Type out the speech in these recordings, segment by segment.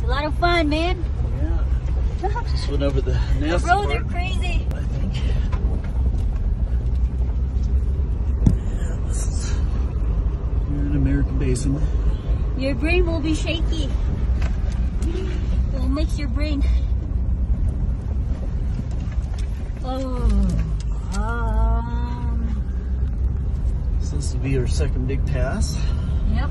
It's a lot of fun, man. Yeah. Just went over the The nasty roads part, are crazy. I think. Yeah, this is we're in American Basin. Your brain will be shaky. It will make your brain. Oh. Um. So this will be our second big pass. Yep.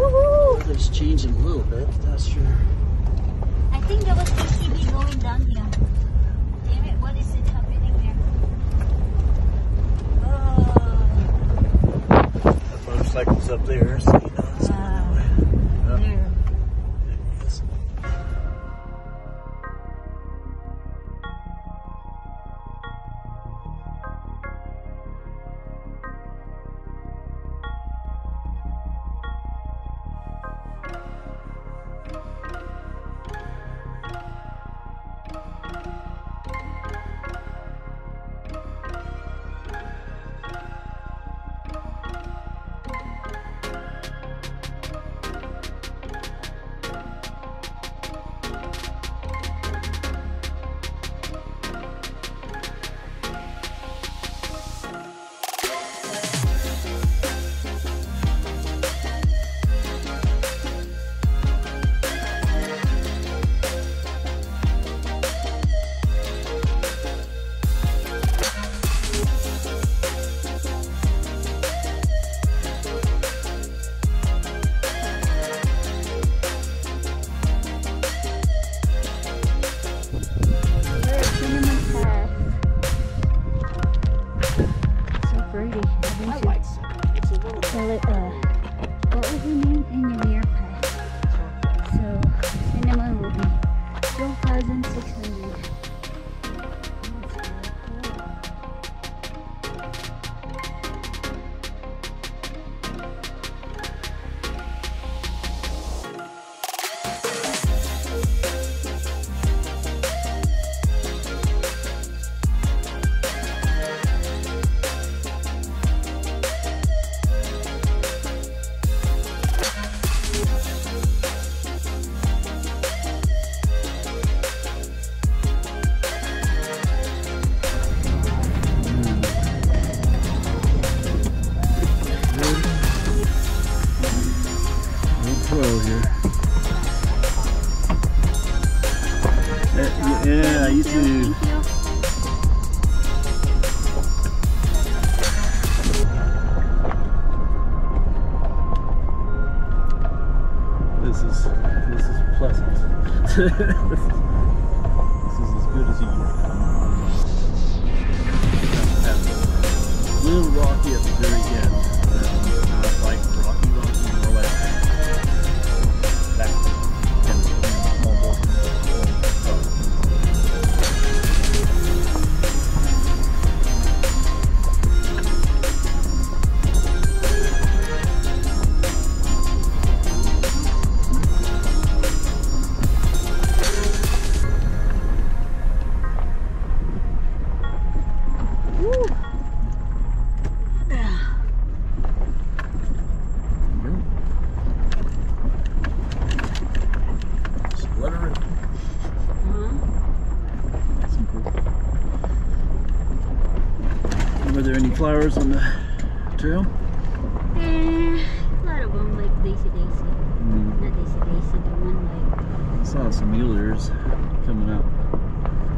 Weather's changing a little bit, that's sure. I think there was PCB going down here. Damn it, what is it happening there? Oh. That motorcycle's up there, so you know This is this is pleasant. flowers on the trail? Eh, a lot of them like Daisy Daisy. Mm, Not Daisy Daisy, the one like... I saw some mule ears coming up.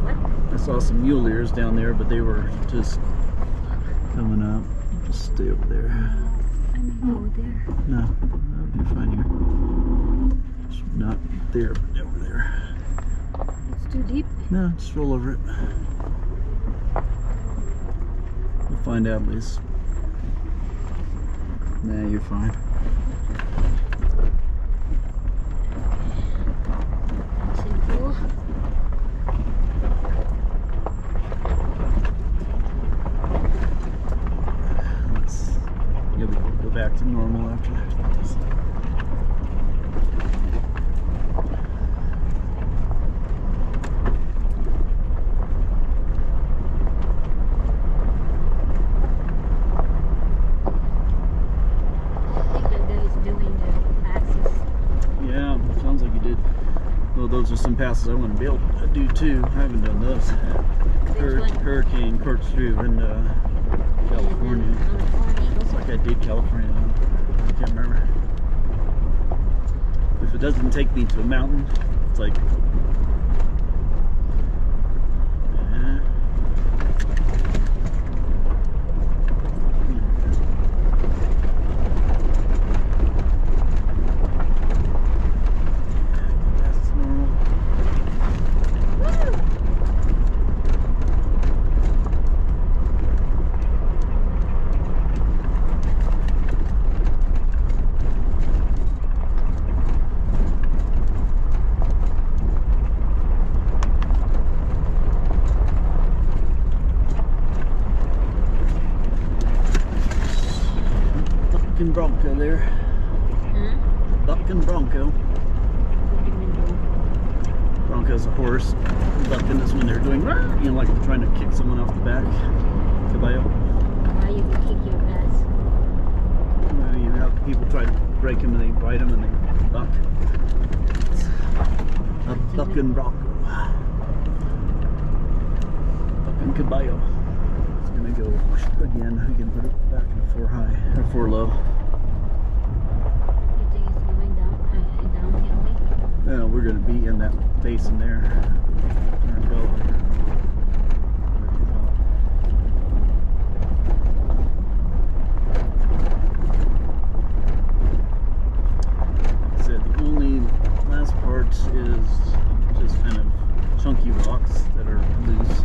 what? I saw some mule ears down there, but they were just coming up. Just stay over there. I may go there. No, that'll be fine here. Just not there, but over there. It's too deep. No, just roll over it. We'll find out, Liz. Nah, you're fine. Nice and cool. Let's, yeah, we go back to normal after this. did. Well, those are some passes I want to able to do too. I haven't done those. Hur-? Hurricane Corkscrew in uh, California. California. Looks like I did California. I can't remember. If it doesn't take me to a mountain, it's like. eh. That's normal. Bucking Bronco there. Huh? Bucking Bronco. What do you mean, bro? Bronco's a horse. Bucking is when they're doing, you know, like trying to kick someone off the back. Caballo. Why you would kick your ass? You have people try to break them and they bite them and they buck. A bucking Bronco. Bucking Caballo. It's gonna go again. We can put it back in a four high or four low. Uh, we're gonna be in that basin there. Is just kind of chunky rocks that are loose.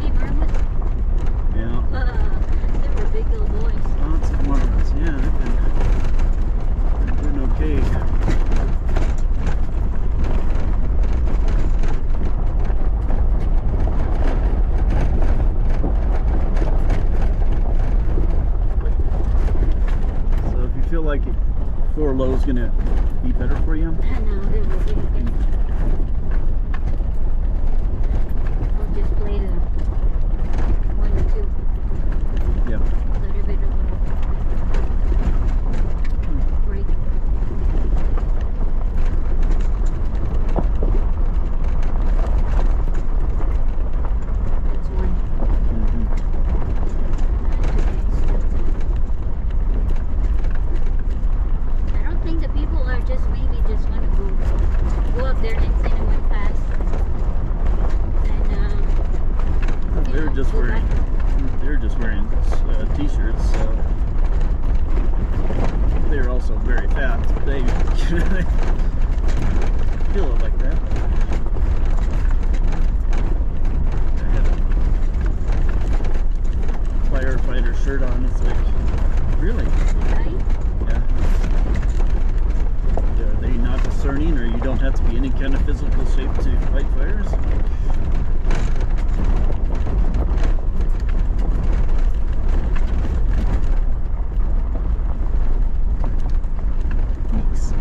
Hey, Marmot. Yeah. Uh, they were big little boys. Lots of marbles. Yeah, they've been, been doing okay. So if you feel like it, four low is gonna be better for you, I know, they were big. I'll just play the one or two. yeah. little bit of a break. That's one. mhm. I don't think the people are just maybe just want to go go up there and cinnamon pass. And um, you They're know, just go wearing back. they're just wearing uh, t-shirts. So they're also very fat. They feel it like that. I had a firefighter shirt on. It's like, really? Right? Yeah. Are they not discerning, or you don't have to be any kind of physical shape to fight fires? Mix.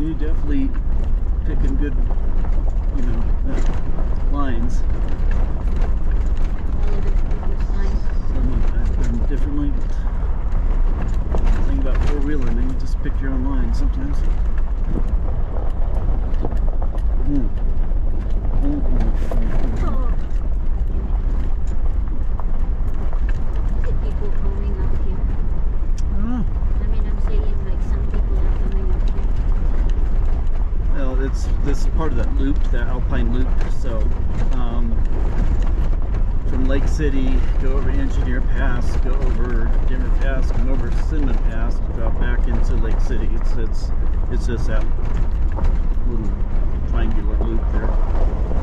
You definitely picking good, you know, uh, lines. Some I've done differently. But the thing about four wheeling, then you just pick your own line sometimes. People coming up here. I mean, I'm like some people are coming up here. well, it's this is part of that loop, that Alpine loop. So, City, go over Engineer Pass, go over Dimmer Pass, come over Cinnamon Pass, drop back into Lake City. It's it's it's just that little triangular loop there.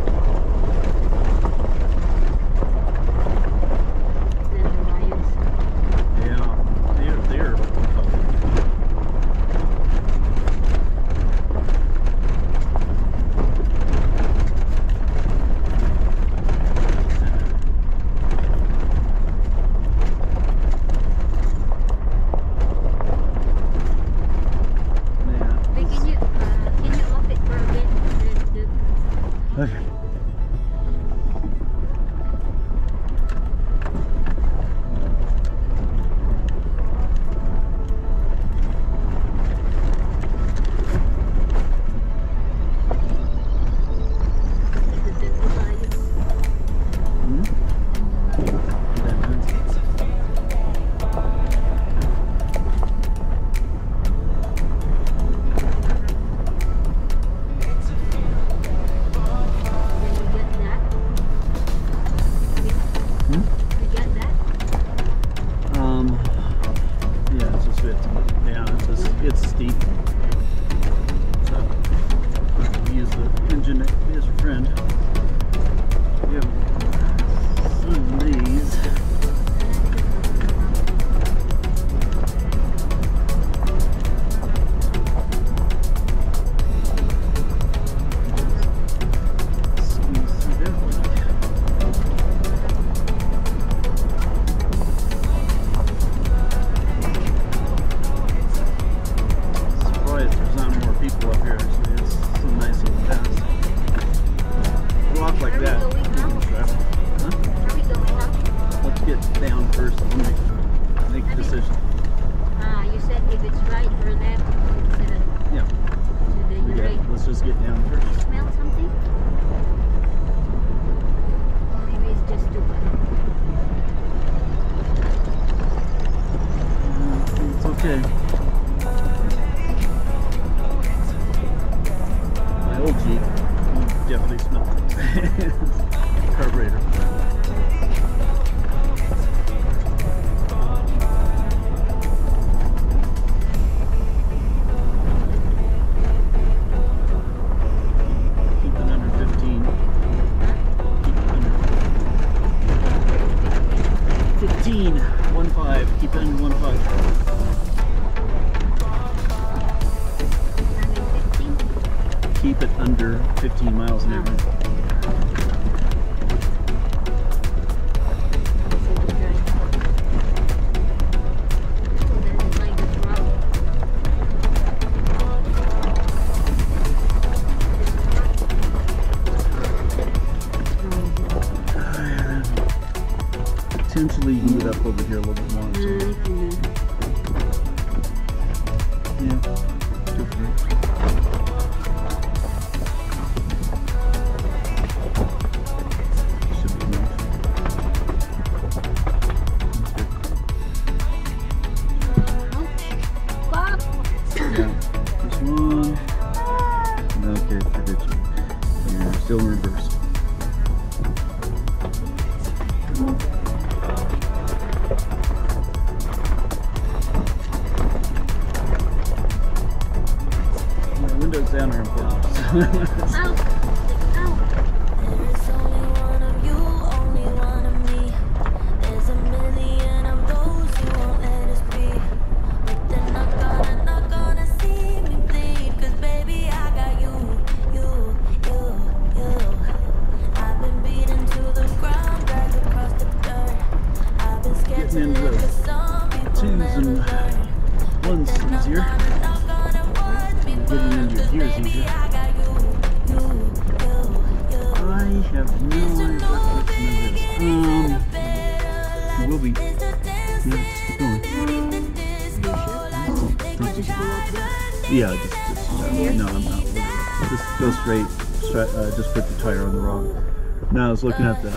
I was looking at the,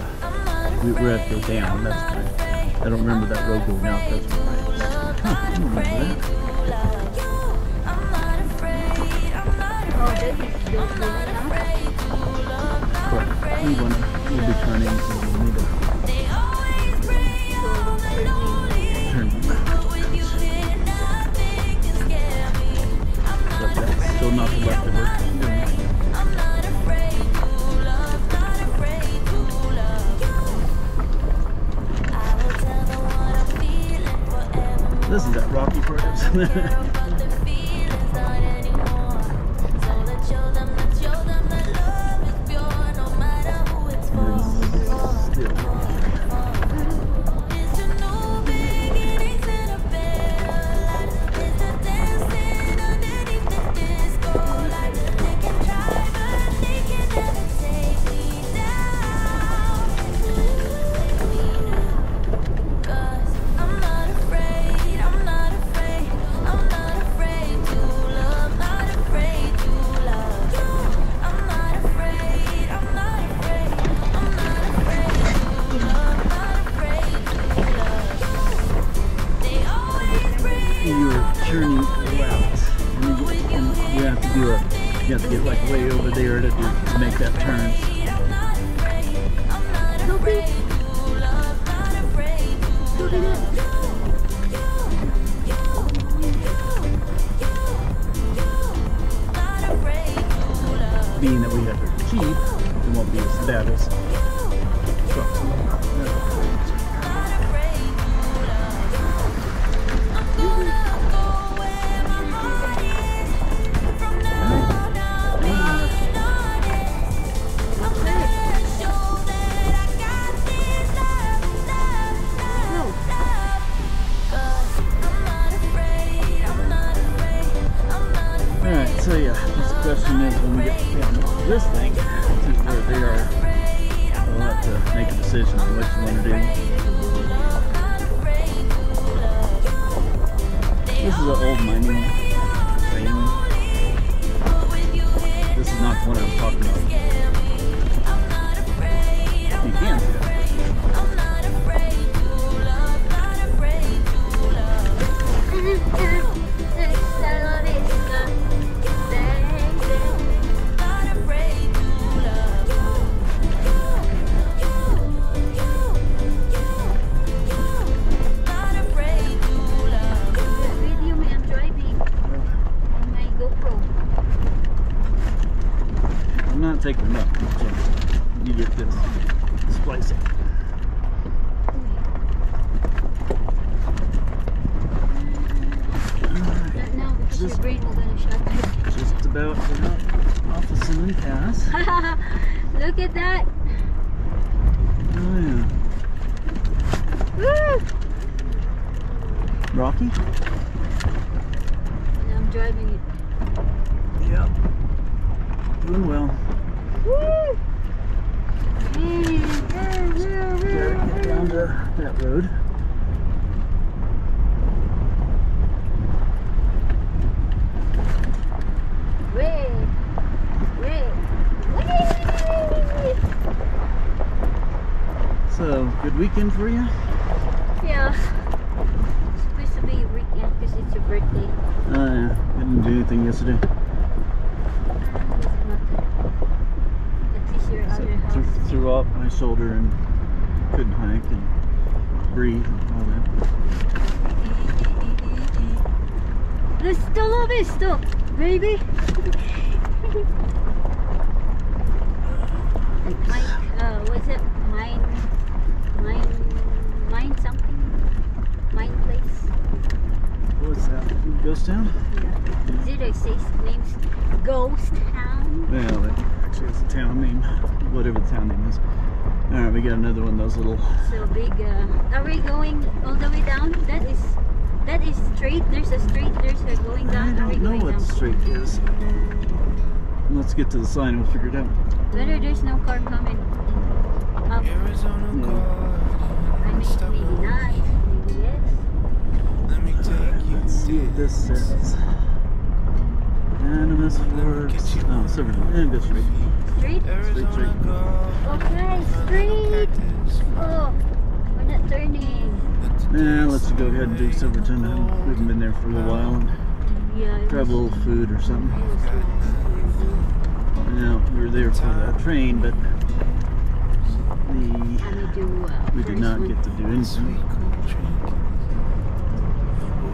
we were at the dam, that's. I don't remember that road going out, that's right. Huh, I don't remember that. being that we have to achieve, it won't be as bad as This is an old mining thing. This is not the one I'm talking about. You can see it. just, just about off the Saloon Pass. Look at that. Oh, yeah. Woo! Rocky? And I'm driving it. Yep. Doing well. Woo! Man, yeah, yeah, yeah, get down to that road. Good weekend for you? Yeah. It's supposed to be a weekend because it's your birthday. Oh yeah. Didn't do anything yesterday. At least you're out So, of the threw, off my shoulder and couldn't hike and breathe and all that. Hasta la vista, baby. like Mike, uh, what's it? Mine, mine, mine something? Mine place? What's that? Ghost Town? Yeah. Is it a safe name's Ghost Town? Well, that actually is a town name. Whatever the town name is. Alright, we got another one of those little. So big. Uh, are we going all the way down? That is, that is straight. There's a straight. There's a going I down. Are we don't know going what down? straight is. Let's get to the sign and we'll figure it out. Whether there's no car coming. Up. Arizona Yeah. This says. Animas Forks. Oh, Silverton. Yeah, go straight. Straight? Arizona straight. Okay, straight. Oh, we're not turning. Nah, let's go ahead and do Silverton. We haven't been there for a little while. And Yeah. grab a little food or something. No, we were there for the train, but the we did not get to do anything. sweet cool drink.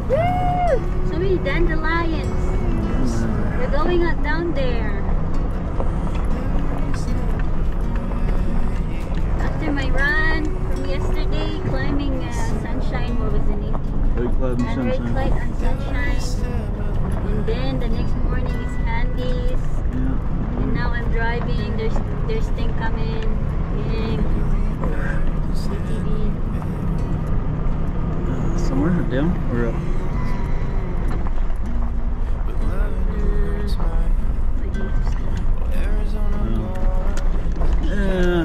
Woo! So many dandelions. We're going up down there. After my run from yesterday, climbing uh, Sunshine, what was the name? Lake Cloud and And Red Sunshine. Light on Sunshine. And then the next morning is Handies. Yeah. And now I'm driving. There's there's thing coming. Yang. TV. Uh, somewhere down or up. But loving you is mine. I need to stop. Arizona Oh. garden, Yeah.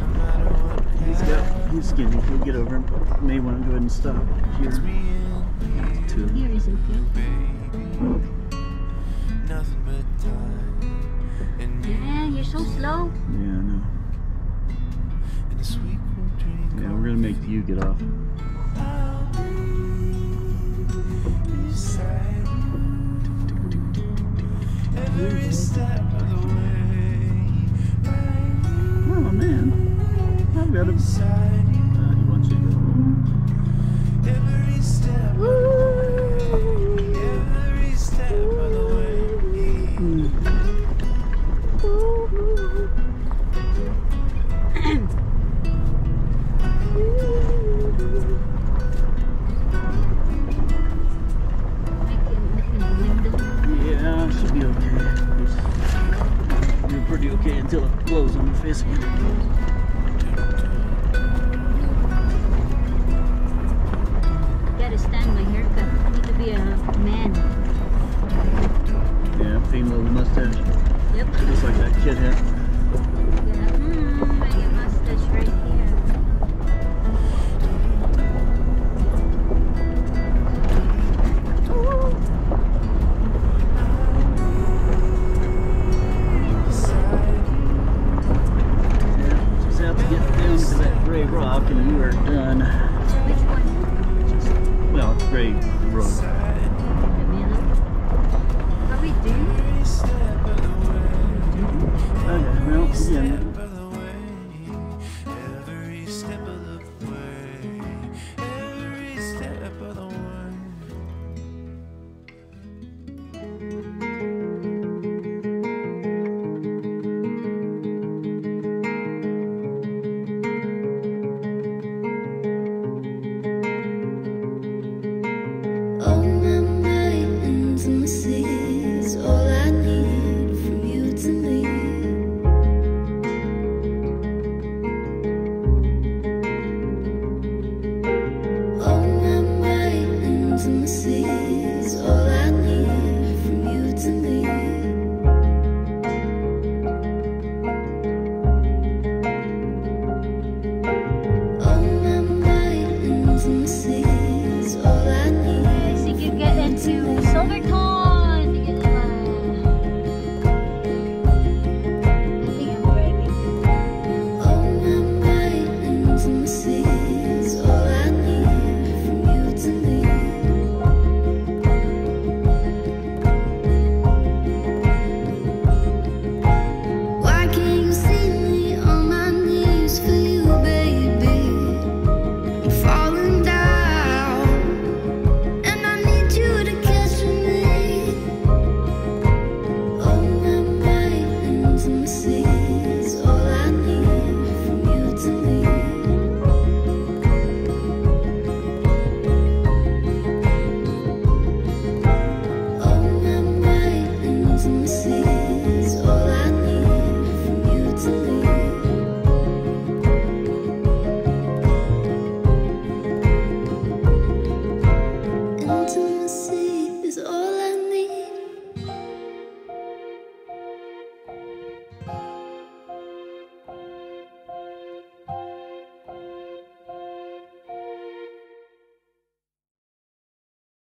no matter what He's got he's skinny. He'll get over him. May want to go ahead and stop here. me Too. Here is okay. Nothing but time and you Man, you're so slow. Yeah, I know. and a sweet cool drink. Yeah, we're gonna make you get off. I'll be beside you every step of the way. Oh man, I've got him. Uh, he wants you to go. every blows road. Okay, oh, well, again,